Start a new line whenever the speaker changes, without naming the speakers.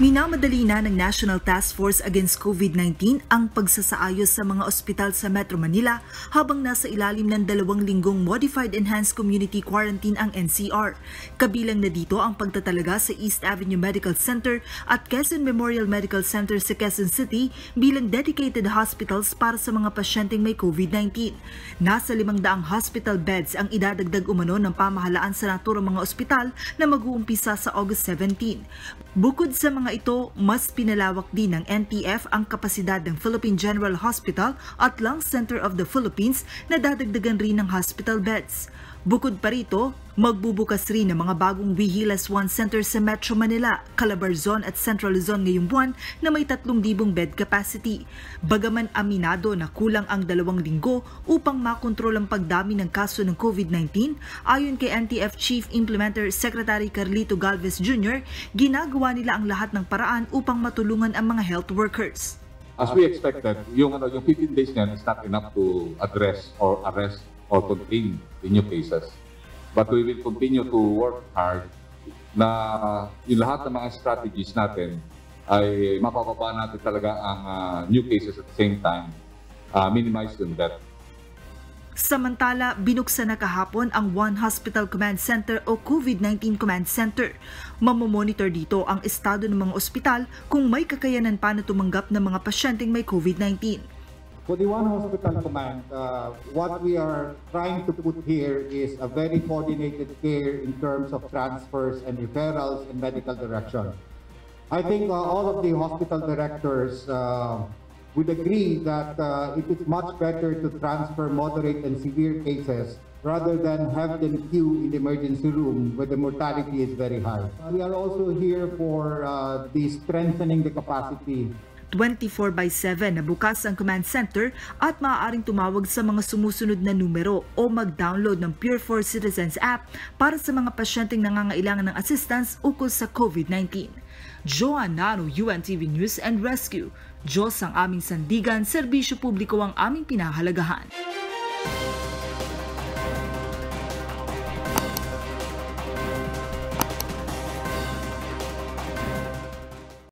Minamadali na ng National Task Force Against COVID-19 ang pagsasaayos sa mga ospital sa Metro Manila habang nasa ilalim ng dalawang linggong Modified Enhanced Community Quarantine ang NCR. Kabilang na dito ang pagtatalaga sa East Avenue Medical Center at Quezon Memorial Medical Center sa Quezon City bilang dedicated hospitals para sa mga pasyenteng may COVID-19. Nasa limang daang hospital beds ang idadagdag umano ng pamahalaan sa naturang mga ospital na mag-uumpisa sa August 17. Bukod sa mga ito, mas pinalawak din ng NTF ang kapasidad ng Philippine General Hospital at Lung Center of the Philippines na dadagdagan rin ng hospital beds. Bukod pa rito, magbubukas rin ng mga bagong Vigilas One Center sa Metro Manila, Calabarzon at Central Luzon ngayong buwan na may 3,000 bed capacity. Bagaman aminado na kulang ang dalawang linggo upang makontrol ang pagdami ng kaso ng COVID-19, ayon kay NTF Chief Implementer Secretary Carlito Galvez Jr., ginagawa nila ang lahat ng paraan upang matulungan ang mga health workers.
As we expected, yung, ano, yung 15 days niyan is not enough to address or arrest or contain the new cases. But we will continue to work hard na yung lahat ng mga strategies natin ay mapapaba natin talaga ang uh, new cases at the same time, uh, minimize yung death.
Samantala, binuksan na kahapon ang One Hospital Command Center o COVID-19 Command Center. Mamomonitor dito ang estado ng mga ospital kung may kakayanan pa na tumanggap ng mga pasyenteng may COVID-19.
For the One Hospital Command, uh, what we are trying to put here is a very coordinated care in terms of transfers and referrals and medical direction. I think uh, all of the hospital directors uh, would agree that uh, it is much better to transfer moderate and severe cases rather than have them queue in the emergency room where the mortality is very high. We are also here for uh, the strengthening the capacity
24 by 7 na bukas ang command center at maaaring tumawag sa mga sumusunod na numero o mag-download ng Pure for Citizens app para sa mga pasyenteng nangangailangan ng assistance ukol sa COVID-19. Joan Nano, UNTV News and Rescue. Diyos ang aming sandigan, serbisyo publiko ang aming pinahalagahan.